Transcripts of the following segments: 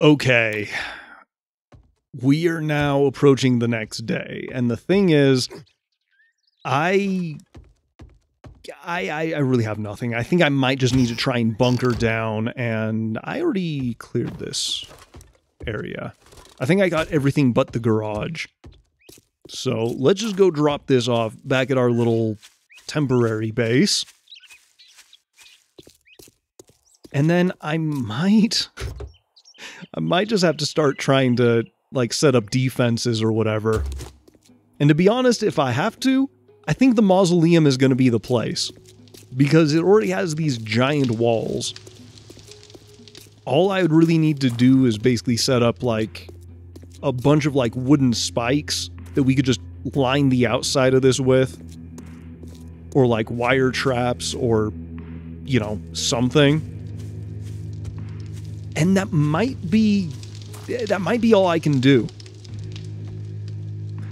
Okay. We are now approaching the next day. And the thing is, I I, I, really have nothing. I think I might just need to try and bunker down, and I already cleared this area. I think I got everything but the garage. So let's just go drop this off back at our little temporary base. And then I might... I might just have to start trying to, like, set up defenses or whatever. And to be honest, if I have to, I think the mausoleum is going to be the place. Because it already has these giant walls. All I would really need to do is basically set up, like, a bunch of, like, wooden spikes that we could just line the outside of this with. Or, like, wire traps or, you know, something and that might be that might be all I can do.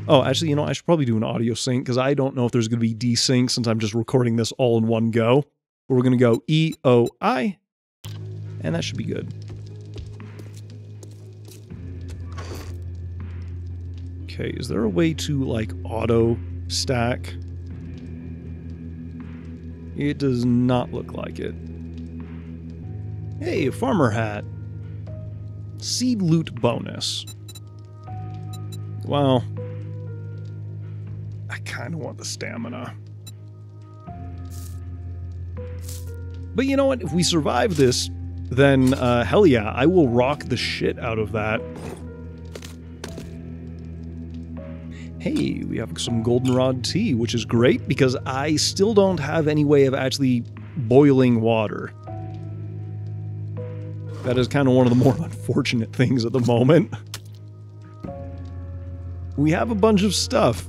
Oh, actually, you know, I should probably do an audio sync because I don't know if there's going to be desync since I'm just recording this all in one go. We're going to go E O I, and that should be good. Okay, is there a way to like auto stack? It does not look like it. Hey, farmer hat. Seed loot bonus. Well, I kind of want the stamina. But you know what? If we survive this, then uh, hell yeah, I will rock the shit out of that. Hey, we have some goldenrod tea, which is great because I still don't have any way of actually boiling water. That is kind of one of the more unfortunate things at the moment. We have a bunch of stuff,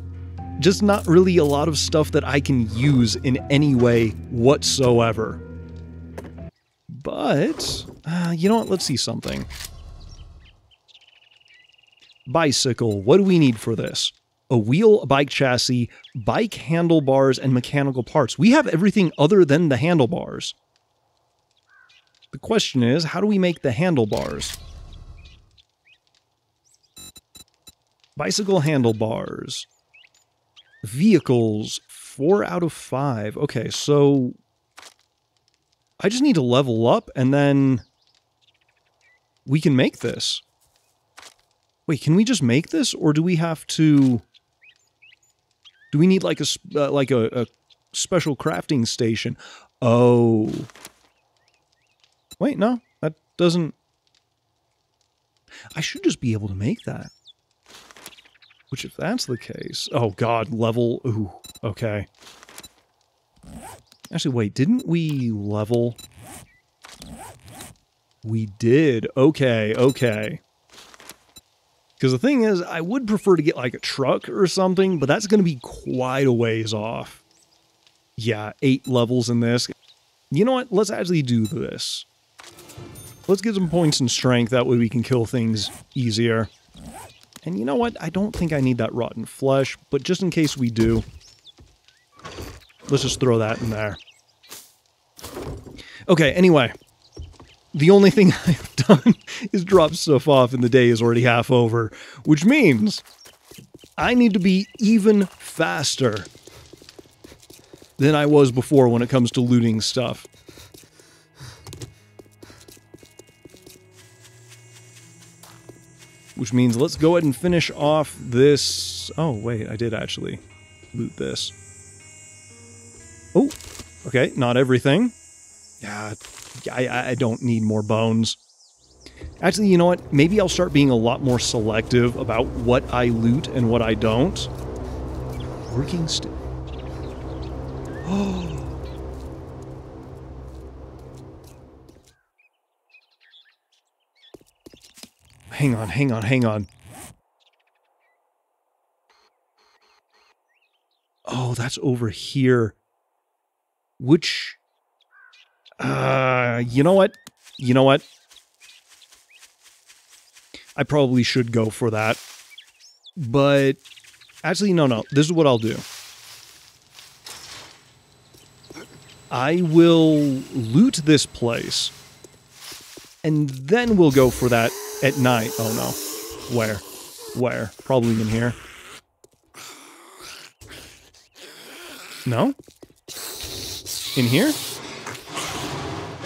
just not really a lot of stuff that I can use in any way whatsoever. But, uh, you know what? Let's see something. Bicycle. What do we need for this? A wheel, a bike chassis, bike handlebars, and mechanical parts. We have everything other than the handlebars. The question is, how do we make the handlebars? Bicycle handlebars. Vehicles, four out of five. Okay, so I just need to level up and then we can make this. Wait, can we just make this or do we have to do we need like a uh, like a, a special crafting station? Oh, Wait, no, that doesn't... I should just be able to make that. Which, if that's the case... Oh, God, level... Ooh, okay. Actually, wait, didn't we level... We did. Okay, okay. Because the thing is, I would prefer to get like a truck or something, but that's going to be quite a ways off. Yeah, eight levels in this. You know what? Let's actually do this. Let's get some points in strength, that way we can kill things easier. And you know what? I don't think I need that rotten flesh, but just in case we do, let's just throw that in there. Okay, anyway. The only thing I've done is drop stuff off and the day is already half over, which means I need to be even faster than I was before when it comes to looting stuff. Which means let's go ahead and finish off this... Oh, wait, I did actually loot this. Oh, okay, not everything. Yeah, I, I don't need more bones. Actually, you know what? Maybe I'll start being a lot more selective about what I loot and what I don't. Working Stiff. Oh. Hang on, hang on, hang on. Oh, that's over here. Which... Uh, you know what? You know what? I probably should go for that. But... Actually, no, no. This is what I'll do. I will loot this place. And then we'll go for that At night. Oh no. Where? Where? Probably in here. No? In here?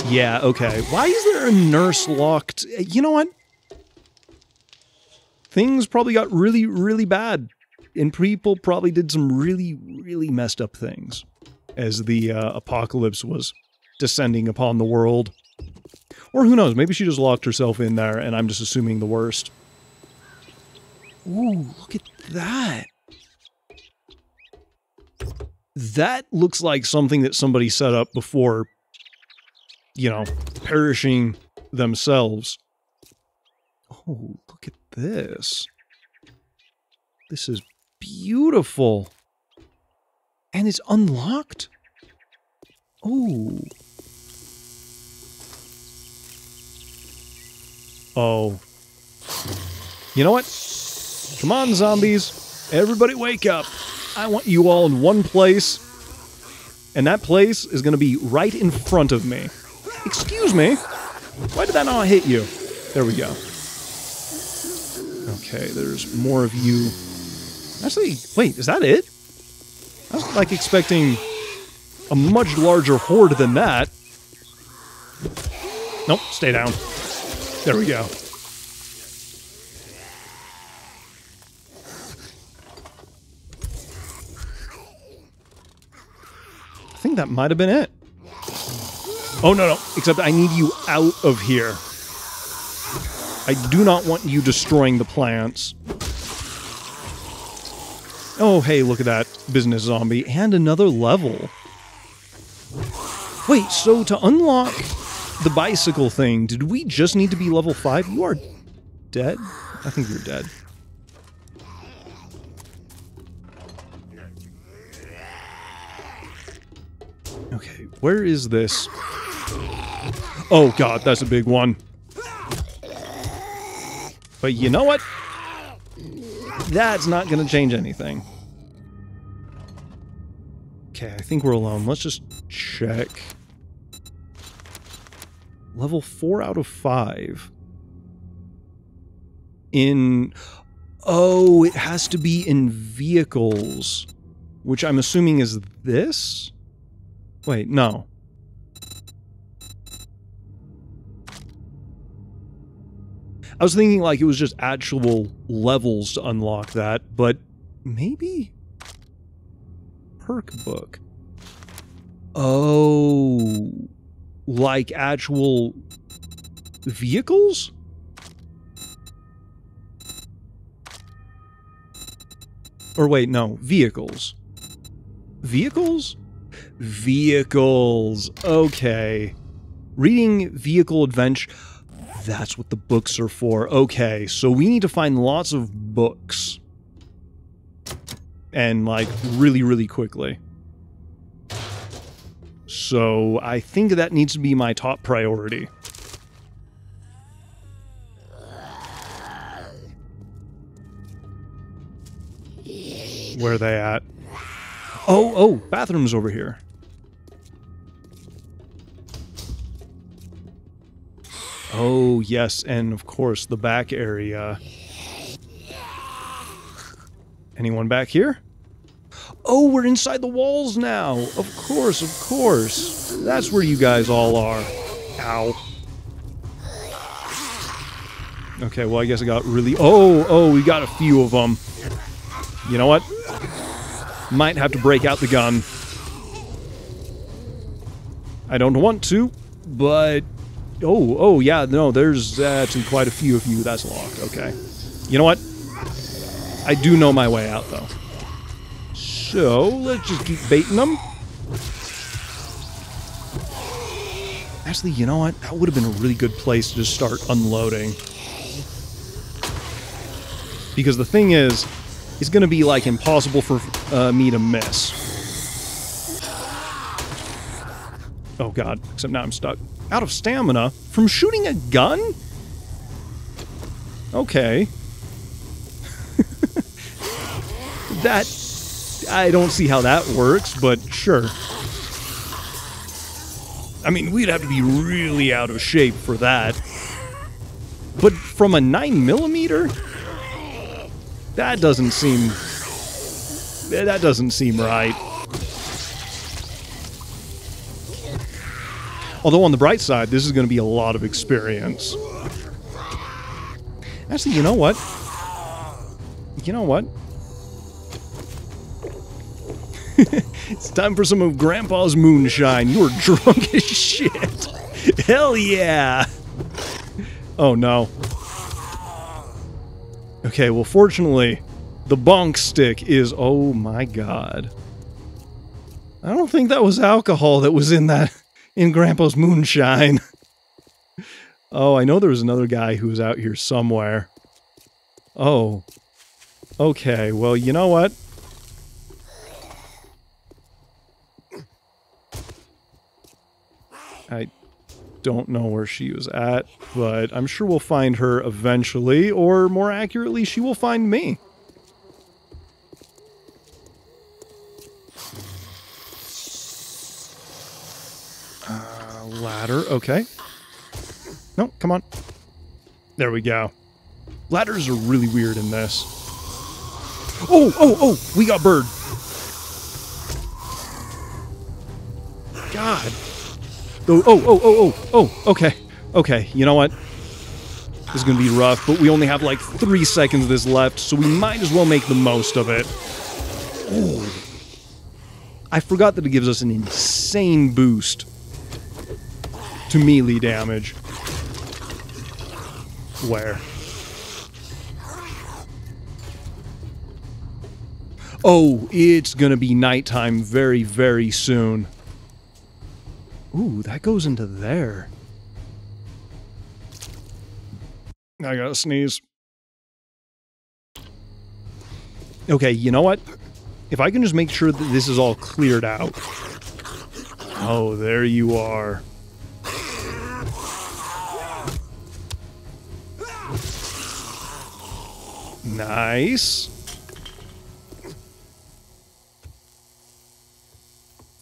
Yeah, okay. Why is there a nurse locked? You know what? Things probably got really, really bad. And people probably did some really, really messed up things as the uh, apocalypse was descending upon the world. Or who knows, maybe she just locked herself in there and I'm just assuming the worst. Ooh, look at that. That looks like something that somebody set up before, you know, perishing themselves. Oh, look at this. This is beautiful. And it's unlocked? Oh. Oh. You know what? Come on, zombies. Everybody wake up. I want you all in one place. And that place is going to be right in front of me. Excuse me? Why did that not hit you? There we go. Okay, there's more of you. Actually, wait, is that it? I was like expecting a much larger horde than that. Nope, stay down. There we go. I think that might have been it. Oh, no, no. Except I need you out of here. I do not want you destroying the plants. Oh, hey, look at that business zombie. And another level. Wait, so to unlock the bicycle thing, did we just need to be level 5? You are dead? I think you're dead. Okay, where is this? Oh god, that's a big one. But you know what? That's not going to change anything. Okay, I think we're alone. Let's just check. Level 4 out of 5. In... Oh, it has to be in vehicles. Which I'm assuming is this? Wait, no. I was thinking like it was just actual levels to unlock that, but maybe perk book. Oh, like actual vehicles? Or wait, no, vehicles. Vehicles? Vehicles. Okay. Reading vehicle adventure that's what the books are for. Okay, so we need to find lots of books. And, like, really, really quickly. So I think that needs to be my top priority. Where are they at? Oh, oh, bathroom's over here. Oh, yes, and of course, the back area. Anyone back here? Oh, we're inside the walls now! Of course, of course. That's where you guys all are. Ow. Okay, well, I guess I got really... Oh, oh, we got a few of them. You know what? Might have to break out the gun. I don't want to, but Oh, oh, yeah, no, there's actually quite a few of you that's locked. Okay. You know what? I do know my way out, though. So, let's just keep baiting them. Actually, you know what? That would have been a really good place to just start unloading. Because the thing is, it's going to be, like, impossible for uh, me to miss. Oh, God. Except now I'm stuck out of stamina from shooting a gun? Okay. that... I don't see how that works, but sure. I mean, we'd have to be really out of shape for that. But from a 9 millimeter? That doesn't seem... Eh, that doesn't seem right. Although on the bright side, this is going to be a lot of experience. Actually, you know what? You know what? it's time for some of Grandpa's moonshine. You're drunk as shit. Hell yeah. Oh no. Okay, well, fortunately, the bonk stick is. Oh my god. I don't think that was alcohol that was in that. in Grandpa's moonshine. oh, I know there was another guy who was out here somewhere. Oh. Okay, well, you know what? I don't know where she was at, but I'm sure we'll find her eventually, or more accurately, she will find me. Uh, ladder, okay. No, come on. There we go. Ladders are really weird in this. Oh, oh, oh, we got bird. God. Oh, oh, oh, oh, oh, oh, okay. Okay, you know what? This is gonna be rough, but we only have like three seconds of this left, so we might as well make the most of it. Ooh. I forgot that it gives us an insane boost to melee damage. Where? Oh, it's gonna be nighttime very, very soon. Ooh, that goes into there. I gotta sneeze. Okay, you know what? If I can just make sure that this is all cleared out. Oh, there you are. Nice.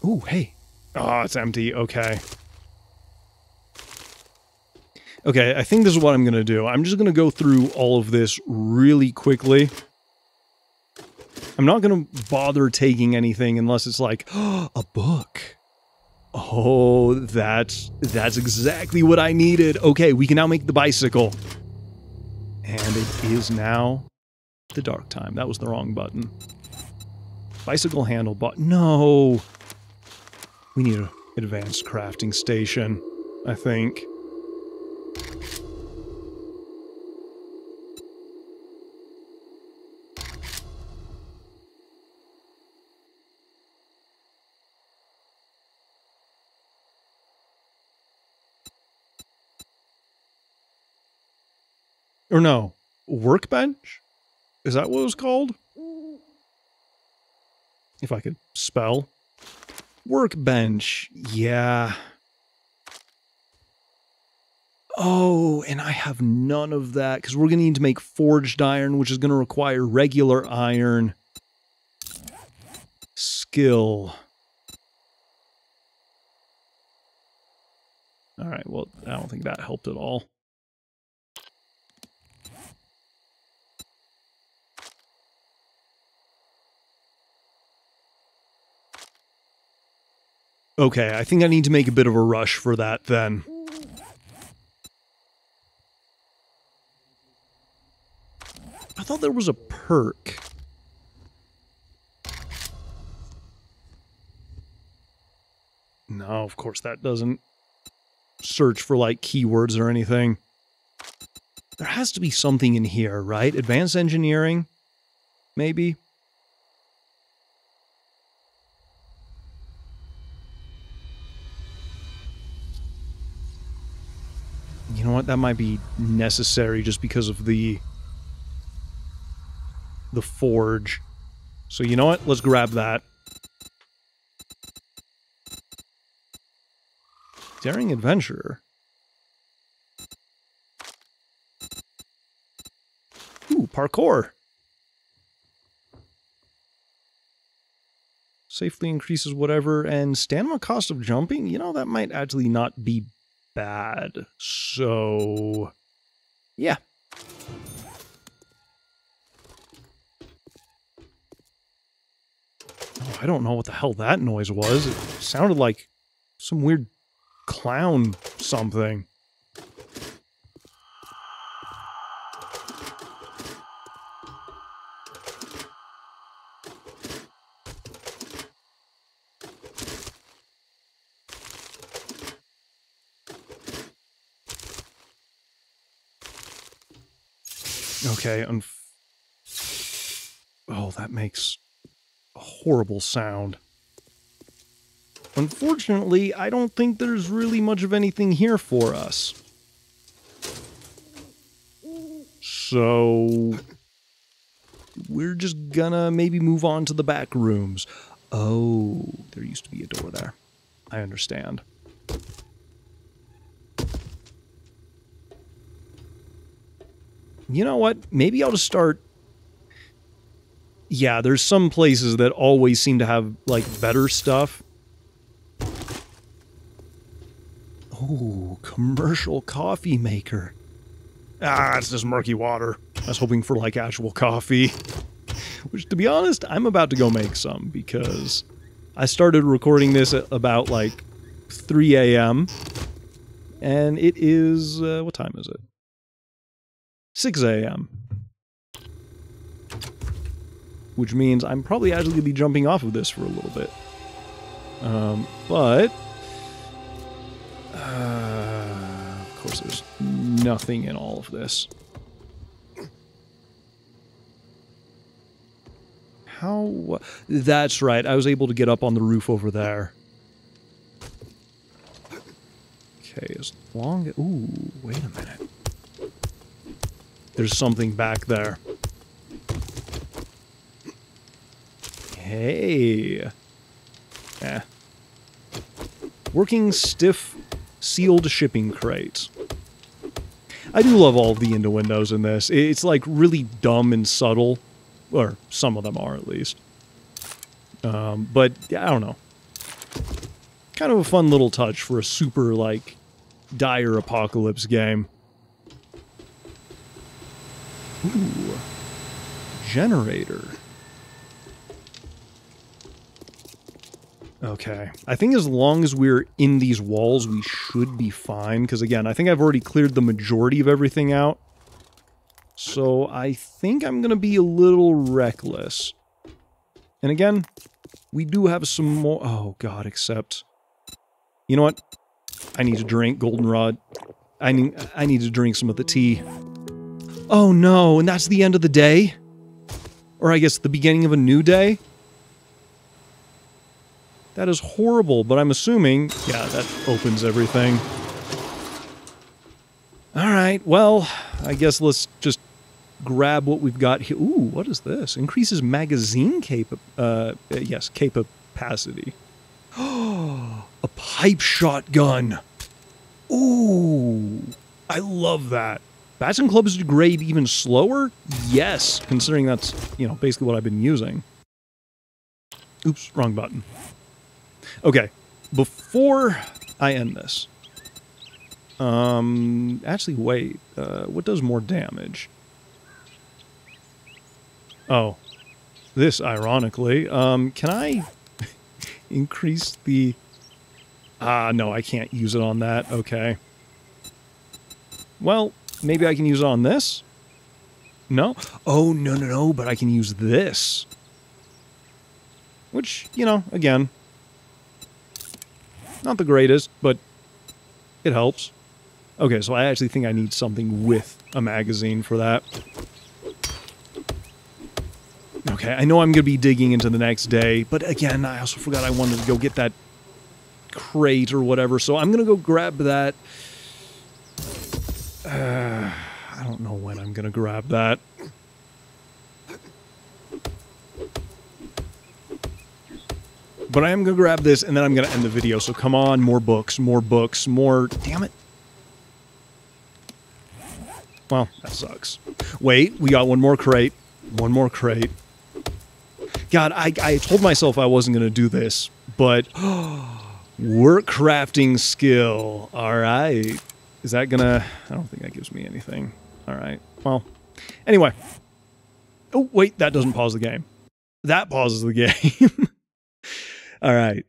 Ooh, hey. Oh, it's empty. Okay. Okay, I think this is what I'm going to do. I'm just going to go through all of this really quickly. I'm not going to bother taking anything unless it's like, oh, a book. Oh, that's, that's exactly what I needed. Okay, we can now make the bicycle. And it is now the dark time. That was the wrong button. Bicycle handle button. No. We need an advanced crafting station, I think. Or no, workbench? Is that what it was called? If I could spell. Workbench, yeah. Oh, and I have none of that because we're going to need to make forged iron, which is going to require regular iron. Skill. All right, well, I don't think that helped at all. Okay, I think I need to make a bit of a rush for that then. I thought there was a perk. No, of course that doesn't search for like keywords or anything. There has to be something in here, right? Advanced engineering? Maybe? What? That might be necessary just because of the the forge. So you know what? Let's grab that. Daring Adventurer. Ooh, parkour. Safely increases whatever, and stamina cost of jumping? You know, that might actually not be bad. So... Yeah. Oh, I don't know what the hell that noise was. It sounded like some weird clown something. Okay, oh, that makes a horrible sound. Unfortunately, I don't think there's really much of anything here for us. So we're just gonna maybe move on to the back rooms. Oh, there used to be a door there. I understand. You know what? Maybe I'll just start. Yeah, there's some places that always seem to have, like, better stuff. Oh, commercial coffee maker. Ah, it's just murky water. I was hoping for, like, actual coffee. Which, to be honest, I'm about to go make some because I started recording this at about, like, 3 a.m. And it is... Uh, what time is it? 6 a.m. Which means I'm probably actually going to be jumping off of this for a little bit. Um, but... Uh, of course, there's nothing in all of this. How... That's right, I was able to get up on the roof over there. Okay, as long... as... Ooh, wait a minute. There's something back there. Hey. Eh. Working stiff sealed shipping crates. I do love all the windows in this. It's like really dumb and subtle. Or some of them are at least. Um, but I don't know. Kind of a fun little touch for a super like dire apocalypse game. Ooh. Generator. Okay. I think as long as we're in these walls, we should be fine. Because again, I think I've already cleared the majority of everything out. So I think I'm going to be a little reckless. And again, we do have some more... Oh, God, except... You know what? I need to drink goldenrod. I need, I need to drink some of the tea. Oh no, and that's the end of the day? Or I guess the beginning of a new day? That is horrible, but I'm assuming... Yeah, that opens everything. Alright, well, I guess let's just grab what we've got here. Ooh, what is this? Increases magazine cap... Uh, yes, capacity. Oh, a pipe shotgun. Ooh, I love that. Batson clubs degrade even slower? Yes, considering that's, you know, basically what I've been using. Oops, wrong button. Okay, before I end this, um, actually, wait, uh, what does more damage? Oh, this, ironically. Um, can I increase the... Ah, no, I can't use it on that. Okay. Well, Maybe I can use it on this? No? Oh, no, no, no, but I can use this. Which, you know, again, not the greatest, but it helps. Okay, so I actually think I need something with a magazine for that. Okay, I know I'm going to be digging into the next day, but again, I also forgot I wanted to go get that crate or whatever, so I'm going to go grab that. Uh, I don't know when I'm gonna grab that. But I am gonna grab this and then I'm gonna end the video, so come on, more books, more books, more... Damn it. Well, that sucks. Wait, we got one more crate. One more crate. God, I, I told myself I wasn't gonna do this, but... work crafting skill. Alright. Is that gonna... I don't think that gives me anything. All right. Well, anyway. Oh, wait, that doesn't pause the game. That pauses the game. All right.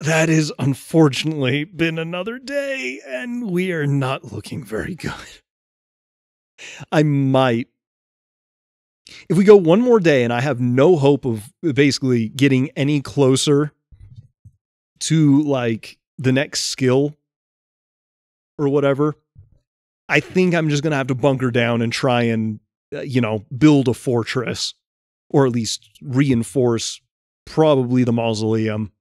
That has unfortunately been another day, and we are not looking very good. I might. If we go one more day and I have no hope of basically getting any closer to like the next skill or whatever, I think I'm just going to have to bunker down and try and, uh, you know, build a fortress or at least reinforce probably the mausoleum